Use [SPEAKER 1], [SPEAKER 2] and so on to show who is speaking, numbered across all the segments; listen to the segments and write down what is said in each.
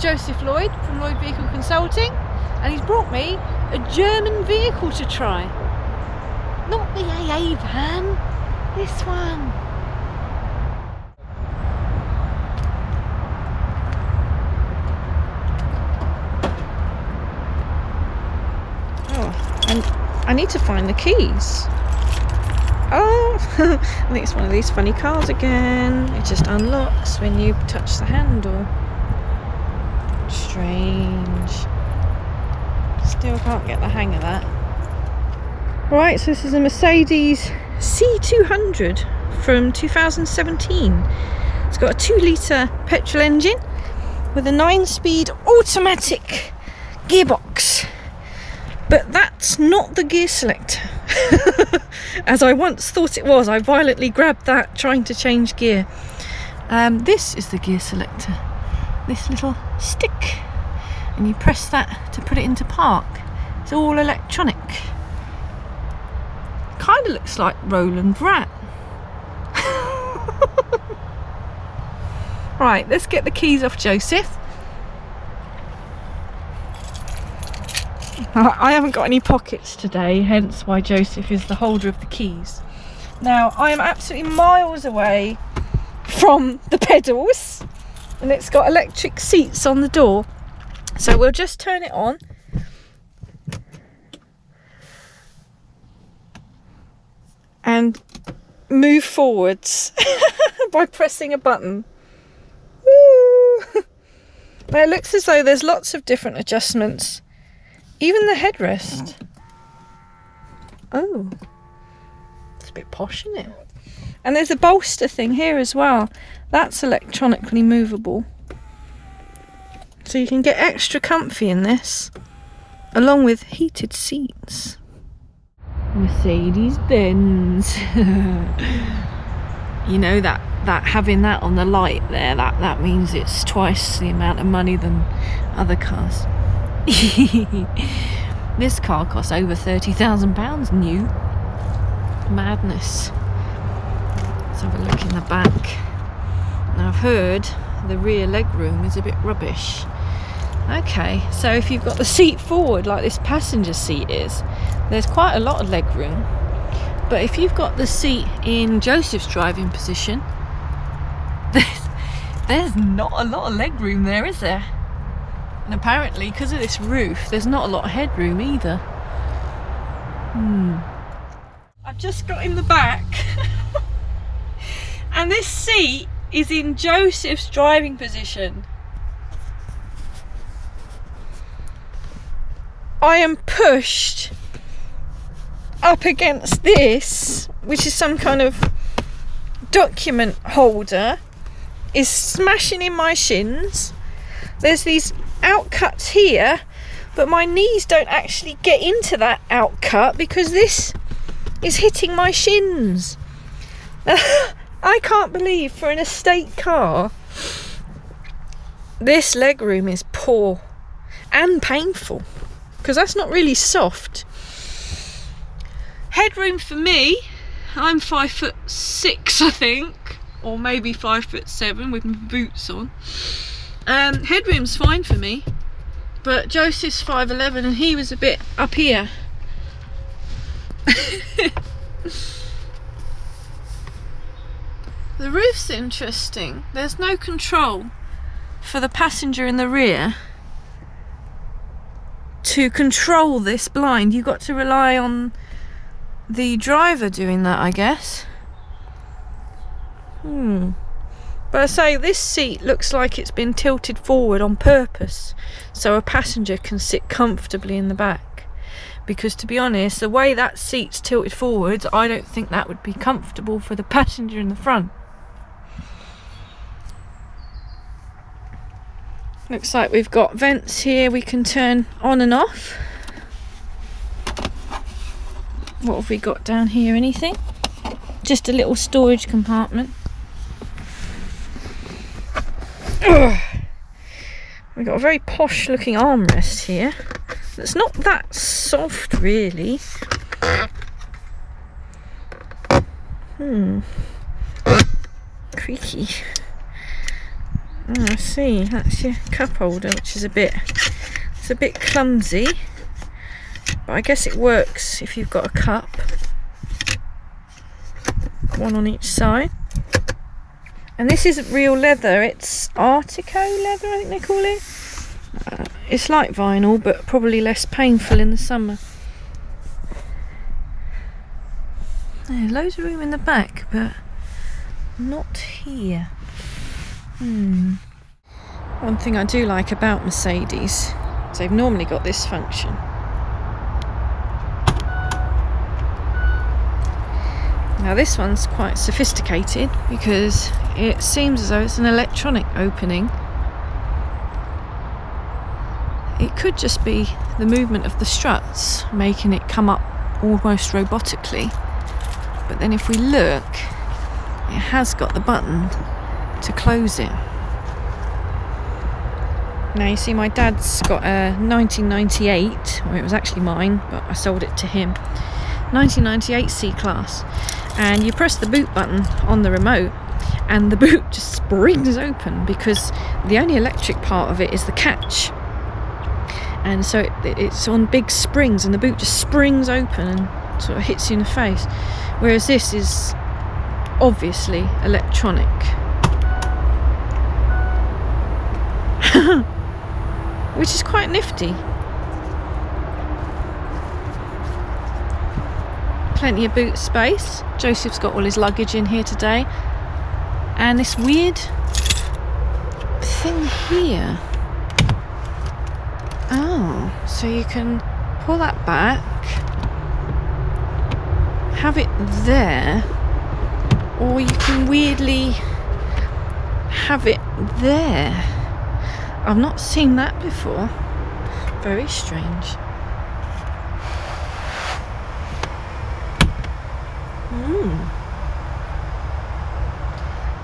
[SPEAKER 1] Joseph Lloyd from Lloyd Vehicle Consulting and he's brought me a German vehicle to try. Not the AA van, this one. Oh, and I need to find the keys. Oh, I think it's one of these funny cars again. It just unlocks when you touch the handle. Strange. Still can't get the hang of that. Right, so this is a Mercedes C200 from 2017. It's got a 2 litre petrol engine with a 9 speed automatic gearbox. But that's not the gear selector. as I once thought it was. I violently grabbed that trying to change gear. Um, this is the gear selector. This little stick. And you press that to put it into park. It's all electronic. Kind of looks like Roland Rat. right, let's get the keys off Joseph. I haven't got any pockets today, hence why Joseph is the holder of the keys. Now, I am absolutely miles away from the pedals and it's got electric seats on the door. So we'll just turn it on. And move forwards by pressing a button. Woo! Now it looks as though there's lots of different adjustments even the headrest. Oh. It's a bit posh, isn't it? And there's a bolster thing here as well. That's electronically movable. So you can get extra comfy in this. Along with heated seats. Mercedes Benz. you know that that having that on the light there, that, that means it's twice the amount of money than other cars. this car costs over £30,000 new. Madness. Let's have a look in the back. I've heard the rear leg room is a bit rubbish. Okay, so if you've got the seat forward like this passenger seat is, there's quite a lot of leg room. But if you've got the seat in Joseph's driving position, there's, there's not a lot of leg room there, is there? And apparently, because of this roof, there's not a lot of headroom either. Hmm. I've just got in the back. and this seat is in Joseph's driving position. I am pushed up against this, which is some kind of document holder, is smashing in my shins. There's these outcuts here but my knees don't actually get into that outcut because this is hitting my shins. I can't believe for an estate car this legroom is poor and painful because that's not really soft. Headroom for me, I'm five foot six I think or maybe five foot seven with my boots on. Um, headroom's fine for me, but Joseph's 5'11 and he was a bit up here. the roof's interesting. There's no control for the passenger in the rear to control this blind. You've got to rely on the driver doing that, I guess. Hmm. But I say this seat looks like it's been tilted forward on purpose so a passenger can sit comfortably in the back. Because to be honest, the way that seat's tilted forwards, I don't think that would be comfortable for the passenger in the front. Looks like we've got vents here we can turn on and off. What have we got down here? Anything? Just a little storage compartment. We've got a very posh looking armrest here. It's not that soft really. Hmm. Creaky. Oh, I see. That's your cup holder, which is a bit, it's a bit clumsy. But I guess it works if you've got a cup. One on each side. And this isn't real leather, it's Artico leather, I think they call it. Uh, it's like vinyl, but probably less painful in the summer. There's loads of room in the back, but not here. Hmm. One thing I do like about Mercedes is they've normally got this function. Now this one's quite sophisticated because it seems as though it's an electronic opening. It could just be the movement of the struts making it come up almost robotically. But then if we look, it has got the button to close it. Now you see my dad's got a 1998, or it was actually mine, but I sold it to him. 1998 C-Class and you press the boot button on the remote and the boot just springs open because the only electric part of it is the catch and so it, it's on big springs and the boot just springs open and sort of hits you in the face whereas this is obviously electronic which is quite nifty plenty of boot space. Joseph's got all his luggage in here today. And this weird thing here. Oh, so you can pull that back, have it there, or you can weirdly have it there. I've not seen that before. Very strange.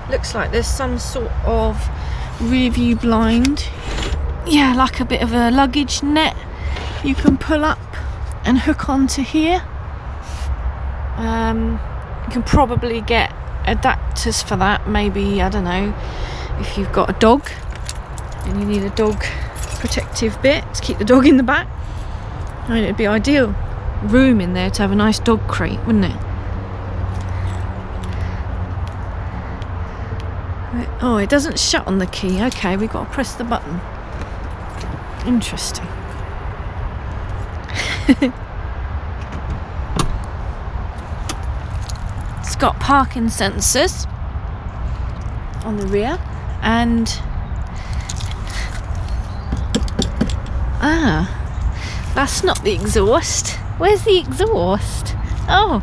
[SPEAKER 1] looks like there's some sort of rear view blind yeah like a bit of a luggage net you can pull up and hook onto here um, you can probably get adapters for that maybe I don't know if you've got a dog and you need a dog protective bit to keep the dog in the back I mean it'd be ideal room in there to have a nice dog crate wouldn't it Oh, it doesn't shut on the key. Okay, we've got to press the button. Interesting. it's got parking sensors on the rear and ah that's not the exhaust where's the exhaust oh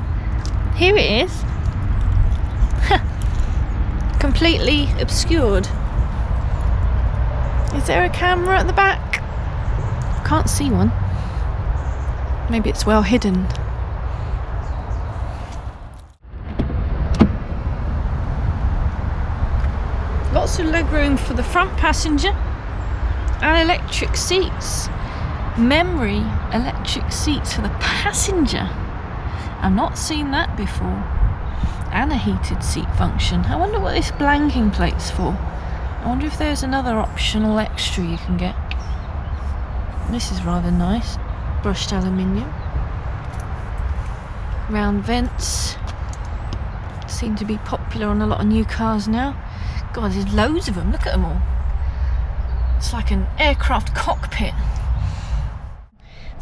[SPEAKER 1] here it is completely obscured. Is there a camera at the back? Can't see one. Maybe it's well hidden. Lots of legroom for the front passenger and electric seats. Memory electric seats for the passenger. I've not seen that before and a heated seat function. I wonder what this blanking plate's for. I wonder if there's another optional extra you can get. This is rather nice. Brushed aluminium. Round vents. Seem to be popular on a lot of new cars now. God, there's loads of them. Look at them all. It's like an aircraft cockpit.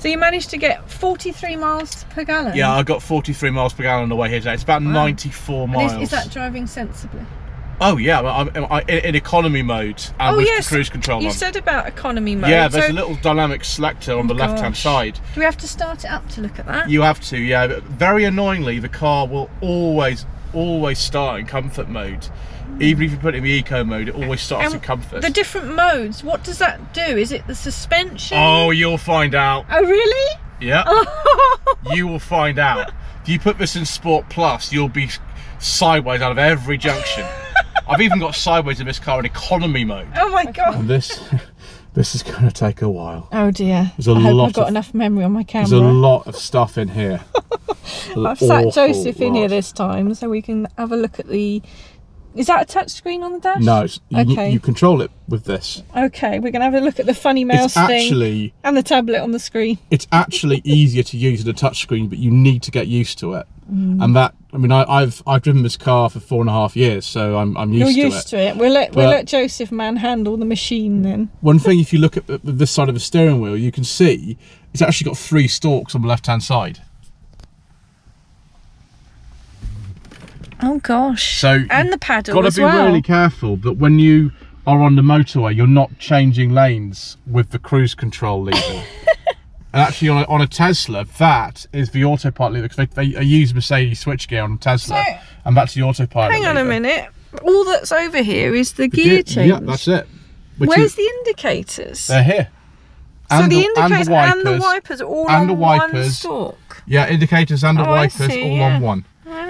[SPEAKER 1] So you managed to get 43 miles per gallon?
[SPEAKER 2] Yeah, I got 43 miles per gallon on the way here today. It's about wow. 94 miles.
[SPEAKER 1] Is, is, that driving sensibly?
[SPEAKER 2] Oh yeah, I'm, I'm in economy mode and oh, with yes. cruise control
[SPEAKER 1] you
[SPEAKER 2] on.
[SPEAKER 1] said about economy mode.
[SPEAKER 2] Yeah, there's so... a little dynamic selector on oh, the left hand side.
[SPEAKER 1] Do we have to start it up to look at that?
[SPEAKER 2] You have to, yeah. But very annoyingly, the car will always, always start in comfort mode. Even if you put it in the eco mode, it always starts in comfort.
[SPEAKER 1] The different modes, what does that do? Is it the suspension?
[SPEAKER 2] Oh, you'll find out.
[SPEAKER 1] Oh, really?
[SPEAKER 2] Yeah. Oh. you will find out. If you put this in Sport Plus, you'll be sideways out of every junction. I've even got sideways in this car in economy mode.
[SPEAKER 1] Oh my god.
[SPEAKER 2] And this this is going to take a while.
[SPEAKER 1] Oh dear. There's a I hope lot I've got of, enough memory on my camera.
[SPEAKER 2] There's a lot of stuff in here.
[SPEAKER 1] I've sat Joseph lot. in here this time so we can have a look at the Is that a touch screen on the dash?
[SPEAKER 2] No, it's, you,
[SPEAKER 1] Okay.
[SPEAKER 2] you control it with this.
[SPEAKER 1] Okay, we're gonna have a look at the funny mouse
[SPEAKER 2] it's
[SPEAKER 1] thing
[SPEAKER 2] actually
[SPEAKER 1] and the tablet on the screen.
[SPEAKER 2] it's actually easier to use than a touchscreen, but you need to get used to it.
[SPEAKER 1] Mm.
[SPEAKER 2] And that, I mean, I, I've I've driven this car for four and a half years, so I'm I'm used,
[SPEAKER 1] You're
[SPEAKER 2] to,
[SPEAKER 1] used
[SPEAKER 2] it.
[SPEAKER 1] to it. We'll let we'll let Joseph manhandle the machine then.
[SPEAKER 2] One thing, if you look at the, this side of the steering wheel, you can see it's actually got three stalks on the left hand side.
[SPEAKER 1] Oh gosh.
[SPEAKER 2] So
[SPEAKER 1] and the paddle
[SPEAKER 2] got to be
[SPEAKER 1] well.
[SPEAKER 2] really careful that when you are on the motorway, you're not changing lanes with the cruise control lever. and actually, on a, on a Tesla, that is the autopilot lever because they, they use Mercedes switchgear on Tesla,
[SPEAKER 1] So-
[SPEAKER 2] and that's the autopilot.
[SPEAKER 1] Hang on a minute. All that's over here is the,
[SPEAKER 2] The
[SPEAKER 1] gear, change.
[SPEAKER 2] Yeah, that's it. Which
[SPEAKER 1] Where's
[SPEAKER 2] is,
[SPEAKER 1] the indicators?
[SPEAKER 2] they're here.
[SPEAKER 1] so
[SPEAKER 2] And
[SPEAKER 1] the,
[SPEAKER 2] the-
[SPEAKER 1] indicators
[SPEAKER 2] and the
[SPEAKER 1] and the
[SPEAKER 2] wipers.
[SPEAKER 1] wipers are all
[SPEAKER 2] And
[SPEAKER 1] on
[SPEAKER 2] the
[SPEAKER 1] one
[SPEAKER 2] wipers.
[SPEAKER 1] stalk.
[SPEAKER 2] Yeah, indicators and the
[SPEAKER 1] Oh,
[SPEAKER 2] wipers
[SPEAKER 1] see,
[SPEAKER 2] all
[SPEAKER 1] yeah.
[SPEAKER 2] on one.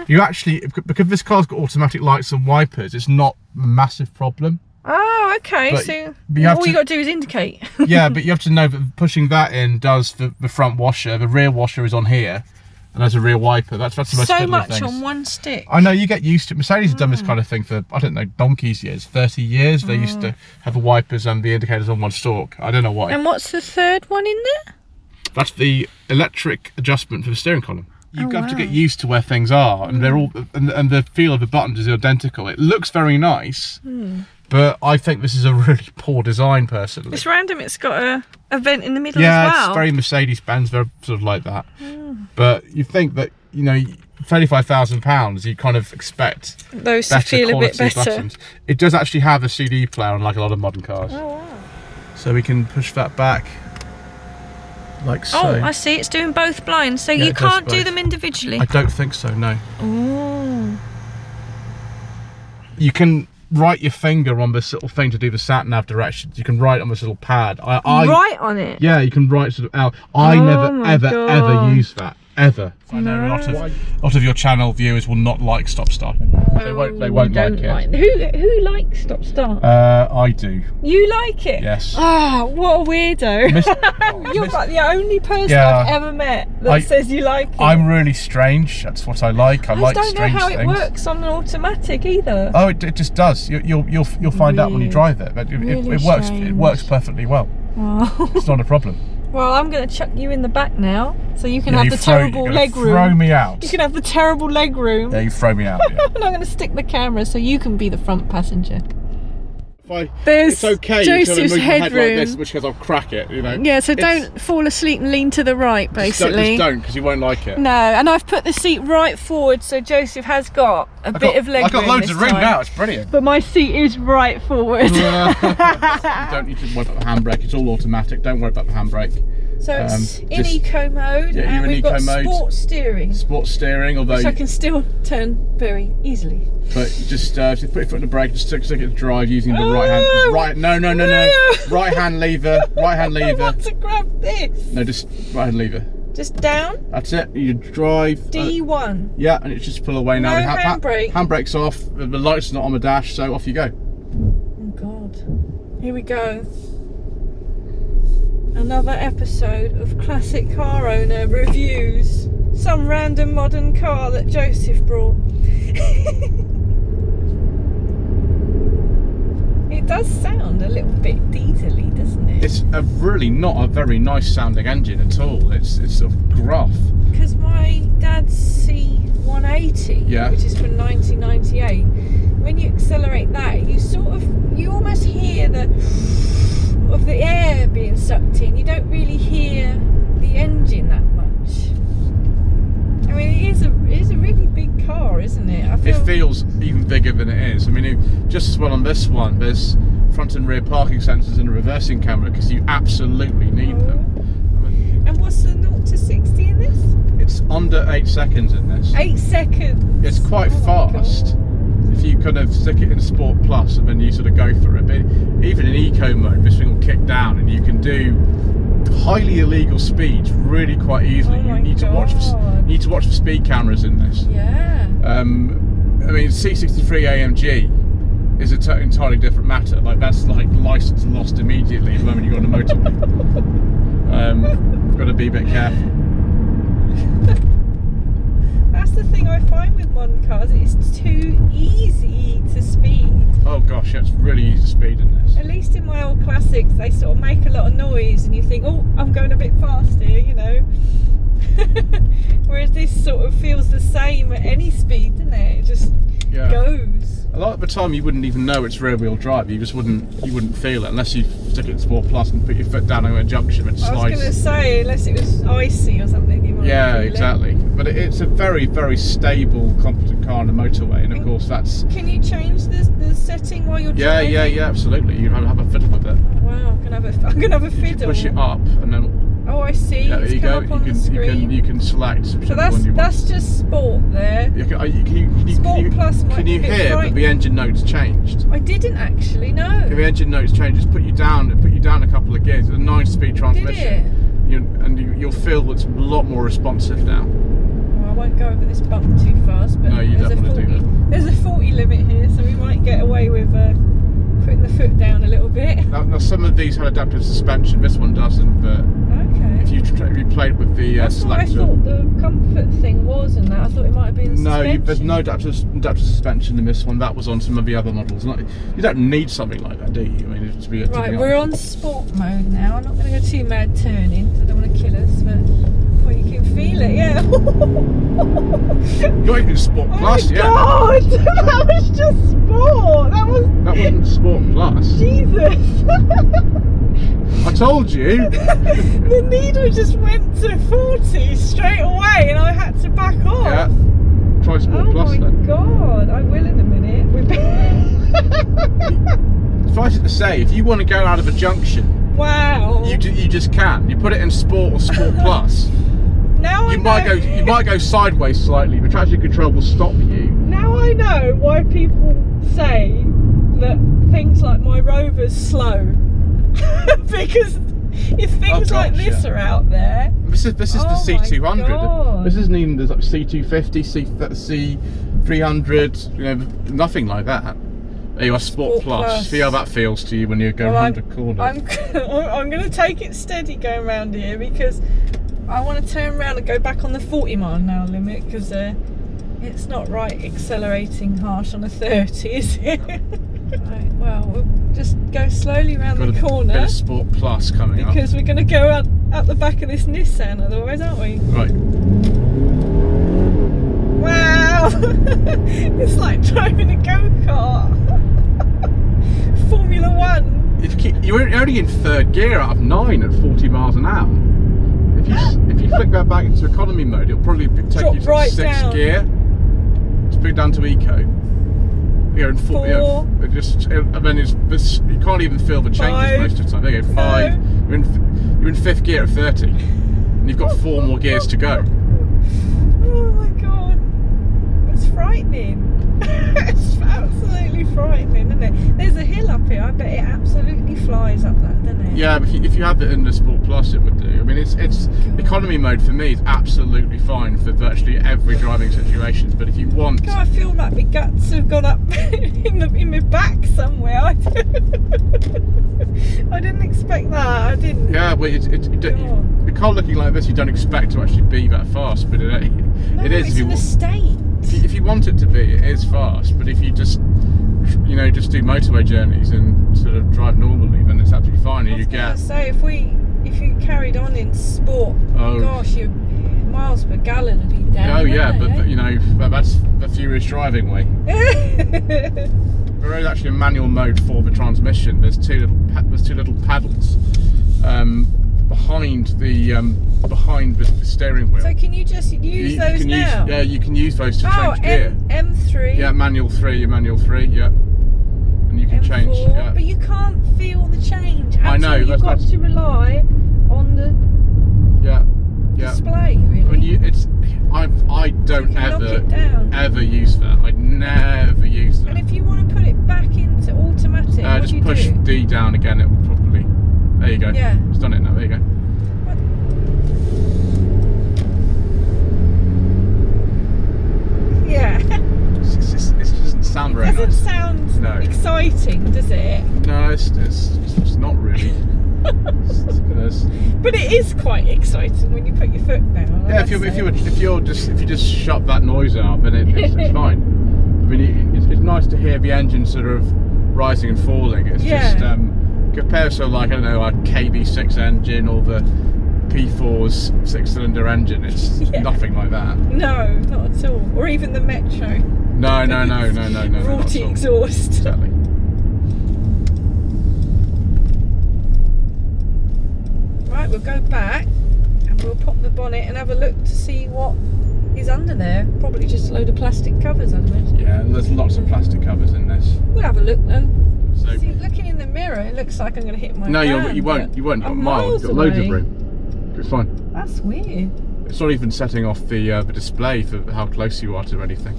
[SPEAKER 2] You actually, because this car's got automatic lights and wipers, it's not a massive problem.
[SPEAKER 1] Oh, okay.
[SPEAKER 2] But
[SPEAKER 1] so
[SPEAKER 2] you
[SPEAKER 1] all
[SPEAKER 2] to-
[SPEAKER 1] you got to do is indicate.
[SPEAKER 2] yeah, but you have to know that pushing that in does the, the front washer. The rear washer is on here, and there's a rear wiper. That's that's the most
[SPEAKER 1] so much
[SPEAKER 2] things.
[SPEAKER 1] on one stick.
[SPEAKER 2] I know you get used to it. Mercedes have done
[SPEAKER 1] Hmm.
[SPEAKER 2] this kind of thing for I don't know donkey's years, thirty years. They used to have the wipers and the indicators on one stalk. I don't know why.
[SPEAKER 1] And what's the third one in there?
[SPEAKER 2] That's the electric adjustment for the steering column. You
[SPEAKER 1] Oh,
[SPEAKER 2] have to
[SPEAKER 1] wow. Hmm.
[SPEAKER 2] get used to where things are, and they're all and, and the feel of the buttons is identical. It looks very nice,
[SPEAKER 1] Hmm.
[SPEAKER 2] but I think this is a really poor design, personally.
[SPEAKER 1] It's random. It's got a, a vent in the middle
[SPEAKER 2] yeah,
[SPEAKER 1] as well.
[SPEAKER 2] it's very Mercedes Benz, very sort of like that. But you think that you know, thirty-five thousand pounds, you kind of expect
[SPEAKER 1] Those to feel a bit better.
[SPEAKER 2] buttons. It does actually have a CD player, unlike a lot of modern cars.
[SPEAKER 1] Oh, wow.
[SPEAKER 2] So we can push that back, like oh, so.
[SPEAKER 1] Oh, I see. It's doing both blinds, so
[SPEAKER 2] Yeah,
[SPEAKER 1] you can't do them individually.
[SPEAKER 2] I don't think so. No.
[SPEAKER 1] Ooh.
[SPEAKER 2] you can write your finger on this little thing to do the sat nav directions. You can write on this little pad. I, I
[SPEAKER 1] right on it.
[SPEAKER 2] yeah, you can write sort of out. I
[SPEAKER 1] Oh
[SPEAKER 2] never ever
[SPEAKER 1] God.
[SPEAKER 2] ever use that ever. I know a lot of a lot of your channel viewers will not like stop start. They won't. They
[SPEAKER 1] Oh,
[SPEAKER 2] won't
[SPEAKER 1] don't
[SPEAKER 2] like it.
[SPEAKER 1] Who who likes stop start?
[SPEAKER 2] Uh, I do.
[SPEAKER 1] you like it?
[SPEAKER 2] Yes.
[SPEAKER 1] Ah, what a weirdo.
[SPEAKER 2] Miss-
[SPEAKER 1] You're
[SPEAKER 2] Miss-
[SPEAKER 1] like the only person
[SPEAKER 2] Yeah.
[SPEAKER 1] I've ever met that
[SPEAKER 2] I-
[SPEAKER 1] says you like it.
[SPEAKER 2] I'm really strange. That's what I like. I,
[SPEAKER 1] I
[SPEAKER 2] like
[SPEAKER 1] just don't know
[SPEAKER 2] strange
[SPEAKER 1] how
[SPEAKER 2] things.
[SPEAKER 1] it works on an automatic either.
[SPEAKER 2] Oh, it, it just does. You, you'll you'll you'll find out when you drive it. But it, it-
[SPEAKER 1] Really
[SPEAKER 2] it works. It works perfectly well.
[SPEAKER 1] Oh.
[SPEAKER 2] It's not a problem.
[SPEAKER 1] well, I'm going to chuck you in the back now, so you can
[SPEAKER 2] Yeah,
[SPEAKER 1] have
[SPEAKER 2] you
[SPEAKER 1] the
[SPEAKER 2] throw,
[SPEAKER 1] terrible leg
[SPEAKER 2] Throw
[SPEAKER 1] room.
[SPEAKER 2] me out.
[SPEAKER 1] You can have the terrible leg room.
[SPEAKER 2] Yeah, you throw me out. Yeah.
[SPEAKER 1] And I'm going to stick the camera so you can be the front passenger.
[SPEAKER 2] If I,
[SPEAKER 1] There's
[SPEAKER 2] it's okay.
[SPEAKER 1] Joseph's
[SPEAKER 2] move your head like
[SPEAKER 1] headroom.
[SPEAKER 2] this, which because I'll crack it. You know.
[SPEAKER 1] Yeah, so
[SPEAKER 2] It's-
[SPEAKER 1] don't fall asleep and lean to the right, basically.
[SPEAKER 2] just don't, because you won't like it.
[SPEAKER 1] No, and I've put the seat right forward so Joseph has got a
[SPEAKER 2] I
[SPEAKER 1] bit
[SPEAKER 2] got,
[SPEAKER 1] of leg
[SPEAKER 2] I got
[SPEAKER 1] room
[SPEAKER 2] loads of room
[SPEAKER 1] time.
[SPEAKER 2] now. It's brilliant.
[SPEAKER 1] But my seat is right forward.
[SPEAKER 2] you don't need to worry about the handbrake. It's all automatic. Don't worry about the handbrake.
[SPEAKER 1] So it's
[SPEAKER 2] Um,
[SPEAKER 1] in
[SPEAKER 2] just-
[SPEAKER 1] eco mode
[SPEAKER 2] Yeah,
[SPEAKER 1] and we've got
[SPEAKER 2] mode.
[SPEAKER 1] sport steering.
[SPEAKER 2] Sports steering, although,
[SPEAKER 1] Which I can still turn very easily.
[SPEAKER 2] but just uh, just put your foot on the brake, just take, it to drive using the right hand.
[SPEAKER 1] Oh!
[SPEAKER 2] Right, no, no, no, no. Right hand lever. Right hand lever.
[SPEAKER 1] I want to grab this.
[SPEAKER 2] No, just right hand lever.
[SPEAKER 1] Just down.
[SPEAKER 2] That's it. You drive. uh,
[SPEAKER 1] D1.
[SPEAKER 2] yeah, and it's just pull away now.
[SPEAKER 1] No
[SPEAKER 2] ha- ha-
[SPEAKER 1] handbrake.
[SPEAKER 2] Handbrake's off. The the light's not on the dash, so off you go.
[SPEAKER 1] Oh God. Here we go. Another episode of Classic Car Owner Reviews. Some random modern car that Joseph brought. it does sound a little bit diesely, doesn't it?
[SPEAKER 2] It's a really not a very nice sounding engine at all. It's it's sort of gruff.
[SPEAKER 1] Because my dad's C180,
[SPEAKER 2] Yeah.
[SPEAKER 1] which is from 1998, when you accelerate that, you sort of, you almost hear the of the air being sucked in. You don't really hear the engine that much. I mean, it is a it is a really big car, isn't it? I
[SPEAKER 2] It feels even bigger than it is. I mean, it- just as well on this one, there's front and rear parking sensors and a reversing camera because you absolutely need them. Oh. I mean,
[SPEAKER 1] And what's the 0 to 60 in this?
[SPEAKER 2] it's under eight seconds in this.
[SPEAKER 1] Eight seconds.
[SPEAKER 2] It's quite
[SPEAKER 1] Oh
[SPEAKER 2] fast. If you kind of stick it in Sport Plus and then you sort of go for it, but even in Eco mode, this thing will kick down and you can do highly illegal speeds really quite easily.
[SPEAKER 1] Oh
[SPEAKER 2] you need to watch.
[SPEAKER 1] God.
[SPEAKER 2] you need to watch the speed cameras in this.
[SPEAKER 1] Yeah.
[SPEAKER 2] Um, I mean, C63 AMG is a t- entirely different matter. Like that's like license lost immediately the moment you go on the motorway. um, got to be a bit careful.
[SPEAKER 1] That's the thing I find with modern cars. It's too easy to speed.
[SPEAKER 2] Oh gosh, yeah, it's really easy to speed in this.
[SPEAKER 1] At least in my old classics, they sort of make a lot of noise, and you think, oh, I'm going a bit fast here, you know. Whereas this sort of feels the same at any speed, doesn't it? It just
[SPEAKER 2] Yeah.
[SPEAKER 1] goes.
[SPEAKER 2] A lot of the time you wouldn't even know it's rear wheel drive. You just wouldn't you wouldn't feel it unless you stick it in Sport Plus and put your foot down on a junction and it
[SPEAKER 1] I was going to say, unless it was icy or something, you might
[SPEAKER 2] Yeah,
[SPEAKER 1] exactly. it.
[SPEAKER 2] But it's a very very stable, competent car on the motorway, and of course that's
[SPEAKER 1] Can you change the, the setting while you're
[SPEAKER 2] yeah
[SPEAKER 1] driving?
[SPEAKER 2] yeah yeah yeah, absolutely. You have, have a fiddle with it.
[SPEAKER 1] Oh, wow, I'm gonna have a, I'm gonna have a
[SPEAKER 2] You
[SPEAKER 1] fiddle.
[SPEAKER 2] push it up and then
[SPEAKER 1] Oh, I see.
[SPEAKER 2] yeah, there
[SPEAKER 1] it's
[SPEAKER 2] you go. You can you can you can select.
[SPEAKER 1] so that's
[SPEAKER 2] one you
[SPEAKER 1] that's just sport there.
[SPEAKER 2] You can, are you, can you, can you,
[SPEAKER 1] Sport
[SPEAKER 2] can you,
[SPEAKER 1] Plus
[SPEAKER 2] can you hear that the engine notes changed?
[SPEAKER 1] I didn't actually know.
[SPEAKER 2] If the engine notes change, just put you down, put you down a couple of gears. A nine-speed
[SPEAKER 1] Did
[SPEAKER 2] transmission. You, and you, you'll feel it's a lot more responsive now.
[SPEAKER 1] I won't go over this bump too fast, but
[SPEAKER 2] No, you
[SPEAKER 1] there's a 40.
[SPEAKER 2] do that.
[SPEAKER 1] There's a 40 limit here, so we might get away with uh, putting the foot down a little bit.
[SPEAKER 2] Now, now some of these have adaptive suspension. This one doesn't. But
[SPEAKER 1] Okay.
[SPEAKER 2] if you if you played with the uh,
[SPEAKER 1] That's what I thought the comfort thing was, and that I thought it might have been.
[SPEAKER 2] no, you, there's no adaptive, adaptive suspension in this one. That was on some of the other models. Not, you don't need something like that, do you? I mean, it's to be, to
[SPEAKER 1] Right, we're on sport mode now. I'm not going to go too mad turning because I don't want to kill us, but well, you can feel it, yeah.
[SPEAKER 2] You're even Sport
[SPEAKER 1] oh
[SPEAKER 2] Plus,
[SPEAKER 1] my
[SPEAKER 2] yeah.
[SPEAKER 1] god, that was just sport. That was
[SPEAKER 2] That wasn't Sport Plus.
[SPEAKER 1] Jesus.
[SPEAKER 2] I told you.
[SPEAKER 1] the needle just went to 40 straight away, and I had to back off.
[SPEAKER 2] yeah. Try Sport
[SPEAKER 1] oh
[SPEAKER 2] plus. then.
[SPEAKER 1] Oh my god, I will in a minute.
[SPEAKER 2] Suffice it to say, if you want to go out of a junction,
[SPEAKER 1] wow.
[SPEAKER 2] you you just can. You put it in Sport or Sport Plus.
[SPEAKER 1] Now I
[SPEAKER 2] You might
[SPEAKER 1] know,
[SPEAKER 2] go you might go sideways slightly, but traction control will stop you.
[SPEAKER 1] Now I know why people say that things like my Rover's slow. because if oh, things
[SPEAKER 2] Oh,
[SPEAKER 1] like this are out there,
[SPEAKER 2] This is this is
[SPEAKER 1] Oh
[SPEAKER 2] the C200. This isn't even there's like C250, C C300, you know, nothing like that. There you are, Sport,
[SPEAKER 1] Sport
[SPEAKER 2] Plus.
[SPEAKER 1] Plus.
[SPEAKER 2] See how that feels to you when you go
[SPEAKER 1] Well,
[SPEAKER 2] round
[SPEAKER 1] I'm-
[SPEAKER 2] a corner.
[SPEAKER 1] I'm I'm going to take it steady going round here because I want to turn around and go back on the 40 mile an hour limit because uh, it's not right accelerating harsh on a 30, is it? right, well, we'll just go slowly around
[SPEAKER 2] Got
[SPEAKER 1] the
[SPEAKER 2] bit
[SPEAKER 1] corner
[SPEAKER 2] of Sport Plus coming up.
[SPEAKER 1] because we're going to go out, out the back of this Nissan otherwise, aren't we?
[SPEAKER 2] Right.
[SPEAKER 1] Wow! it's like driving a go kart. Formula One.
[SPEAKER 2] If you're only in third gear out of nine at 40 miles an hour. If you if you flick that back into economy mode, it'll probably take
[SPEAKER 1] Drop
[SPEAKER 2] you to
[SPEAKER 1] right
[SPEAKER 2] sixth
[SPEAKER 1] down.
[SPEAKER 2] gear. Just put it down to eco. You're in four. Yeah,
[SPEAKER 1] Four.
[SPEAKER 2] it just and then it's this. You can't even feel the changes
[SPEAKER 1] Five.
[SPEAKER 2] most of the time. There you go. Five. You're in you're in fifth gear at 30, and you've got four more gears to go.
[SPEAKER 1] Oh my god. It's frightening. It's absolutely frightening, isn't it? There's a hill up here. I bet it absolutely flies up that, doesn't it?
[SPEAKER 2] Yeah, if you, if you have it in the Sport Plus, it would do. I mean, it's it's economy mode for me is absolutely fine for virtually every driving situation. But if you want,
[SPEAKER 1] God, I feel like my guts have gone up in the in my back somewhere. I, I didn't expect that. I didn't.
[SPEAKER 2] yeah, well, it, it, it, the car looking like this, you don't expect to actually be that fast, but it,
[SPEAKER 1] No,
[SPEAKER 2] it is.
[SPEAKER 1] it's
[SPEAKER 2] If you,
[SPEAKER 1] an estate.
[SPEAKER 2] If you- if you want it to be, it is fast. But if you just, you know, just do motorway journeys and sort of drive normally, then it's absolutely fine. And you get,
[SPEAKER 1] say if we if you carried on in sport,
[SPEAKER 2] Oh.
[SPEAKER 1] gosh, your miles per gallon would be down.
[SPEAKER 2] oh yeah, but
[SPEAKER 1] wouldn't
[SPEAKER 2] you know, that- that's the furious driving way. There is actually a manual mode for the transmission. There's two little there's two little paddles um, behind the um, behind the, the steering wheel.
[SPEAKER 1] so can you just use
[SPEAKER 2] you, you
[SPEAKER 1] those
[SPEAKER 2] can
[SPEAKER 1] now?
[SPEAKER 2] use yeah, you can use those to
[SPEAKER 1] oh,
[SPEAKER 2] change gear.
[SPEAKER 1] M M3.
[SPEAKER 2] Yeah, manual three, your manual three, yeah, and you can
[SPEAKER 1] M4,
[SPEAKER 2] change. Yeah.
[SPEAKER 1] but you can't feel the change.
[SPEAKER 2] I know,
[SPEAKER 1] You've
[SPEAKER 2] that's-
[SPEAKER 1] got
[SPEAKER 2] that's-
[SPEAKER 1] to rely on the
[SPEAKER 2] yeah, yeah.
[SPEAKER 1] display, really.
[SPEAKER 2] When you, it's I I don't
[SPEAKER 1] you
[SPEAKER 2] ever ever use that. I never use that.
[SPEAKER 1] and if you want to put it back into automatic,
[SPEAKER 2] uh, just
[SPEAKER 1] you
[SPEAKER 2] push
[SPEAKER 1] do?
[SPEAKER 2] D down again. It will. There you go.
[SPEAKER 1] Yeah.
[SPEAKER 2] It's done it now. There you go.
[SPEAKER 1] Yeah.
[SPEAKER 2] It's, it's, just- it doesn't sound very
[SPEAKER 1] doesn't
[SPEAKER 2] nice.
[SPEAKER 1] sound
[SPEAKER 2] No.
[SPEAKER 1] exciting, does it?
[SPEAKER 2] No, it's, it's, it's not really. Look at this.
[SPEAKER 1] But it is quite exciting when you put your foot down.
[SPEAKER 2] Yeah, if you if you if you're just if you just shut that noise out, then it, it's, it's fine. I mean, it, it's, it's nice to hear the engine sort of rising and falling. It's
[SPEAKER 1] Yeah.
[SPEAKER 2] just um, compared to like I don't know, a KV6 engine or the P4's six-cylinder engine. It's
[SPEAKER 1] Yeah.
[SPEAKER 2] nothing like that.
[SPEAKER 1] No, not at all. Or even the Metro.
[SPEAKER 2] No, no, no, no, no, no,
[SPEAKER 1] Rorty exhaust.
[SPEAKER 2] Exactly.
[SPEAKER 1] Right, we'll go back and we'll pop the bonnet and have a look to see what is under there. Probably just a load of plastic covers, I'd imagine.
[SPEAKER 2] Yeah, there's lots of plastic covers in this.
[SPEAKER 1] We'll have a look though.
[SPEAKER 2] So
[SPEAKER 1] See, looking in the mirror, it looks like I'm going to hit my
[SPEAKER 2] no, you're, you won't. You won't. You've got miles. You've got
[SPEAKER 1] miles
[SPEAKER 2] loads of room. It's fine.
[SPEAKER 1] That's weird.
[SPEAKER 2] It's not even setting off the uh, the display for how close you are to anything.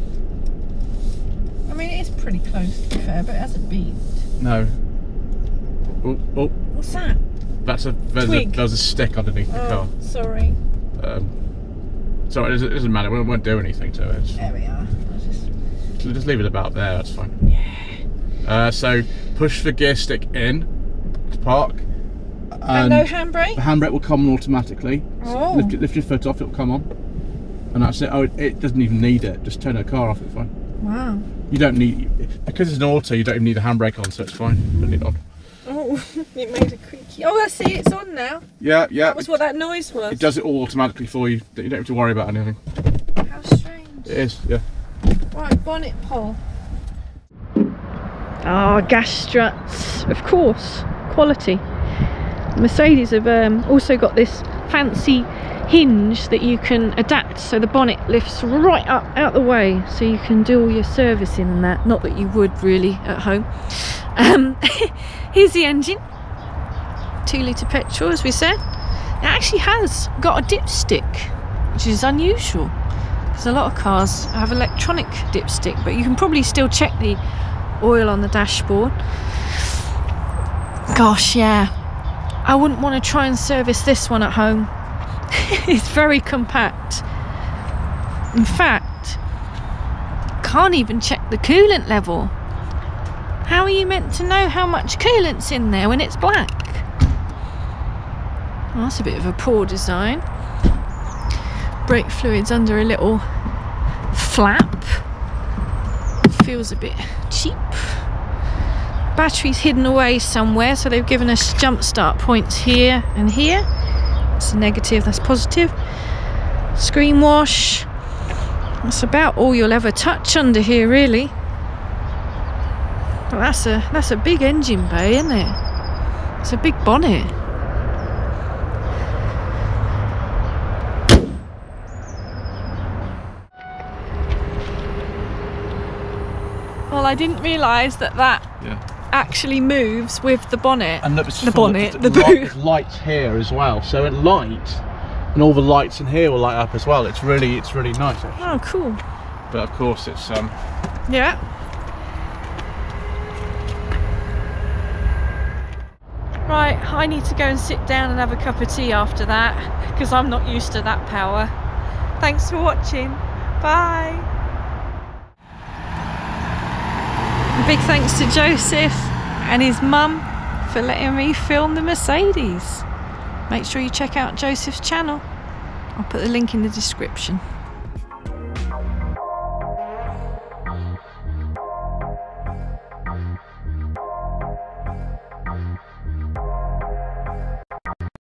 [SPEAKER 1] I mean, it is pretty close to be fair, but it hasn't beeped.
[SPEAKER 2] No. Oh, oh,
[SPEAKER 1] What's that?
[SPEAKER 2] that's a there's, a there's a stick underneath the
[SPEAKER 1] Oh, sorry.
[SPEAKER 2] car. Um, so it doesn't, it doesn't matter. We won't do anything to it.
[SPEAKER 1] There we are. I'll just...
[SPEAKER 2] Just leave it about there. That's fine. Uh, so push the gear stick in to park.
[SPEAKER 1] And no handbrake?
[SPEAKER 2] The handbrake will come on automatically.
[SPEAKER 1] Oh.
[SPEAKER 2] Lift, lift your foot off, it'll come on. And that's it. Oh, it, it doesn't even need it. Just turn the car off, it's fine.
[SPEAKER 1] Wow.
[SPEAKER 2] You don't need, because it's an auto, you don't even need a handbrake on, so it's fine. Don't it on.
[SPEAKER 1] Oh, it made a creaky. Oh, I see. It's on now.
[SPEAKER 2] Yeah, yeah.
[SPEAKER 1] That was what that noise was.
[SPEAKER 2] It does it all automatically for you. You don't have to worry about anything.
[SPEAKER 1] How strange.
[SPEAKER 2] It is, yeah.
[SPEAKER 1] Right, bonnet pole. Ah, gas struts, of course, quality. Mercedes have um, also got this fancy hinge that you can adapt so the bonnet lifts right up out the way so you can do all your servicing and that. Not that you would really at home. Um, here's the engine. Two litre petrol, as we said. It actually has got a dipstick, which is unusual because a lot of cars have electronic dipstick, but you can probably still check the oil on the dashboard. Gosh, yeah. I wouldn't want to try and service this one at home. it's very compact. In fact, can't even check the coolant level. How are you meant to know how much coolant's in there when it's black? Well, that's a bit of a poor design. Brake fluids under a little flap. Feels a bit. Battery's hidden away somewhere, so they've given us jump start points here and here. That's negative, that's positive. Screen wash. That's about all you'll ever touch under here, really. But that's a that's a big engine bay, isn't it? It's a big bonnet. Well, I didn't realise that that
[SPEAKER 2] Yeah.
[SPEAKER 1] Actually moves with the bonnet.
[SPEAKER 2] And look,
[SPEAKER 1] The bonnet, the
[SPEAKER 2] light-
[SPEAKER 1] boot.
[SPEAKER 2] lights here as well. So it lights, and all the lights in here will light up as well. It's really, it's really nice. Actually.
[SPEAKER 1] Oh, cool.
[SPEAKER 2] But of course, it's um,
[SPEAKER 1] Yeah. Right, I need to go and sit down and have a cup of tea after that because I'm not used to that power. Thanks for watching. Bye. A big thanks to Joseph and his mum for letting me film the Mercedes. Make sure you check out Joseph's channel. I'll put the link in the description.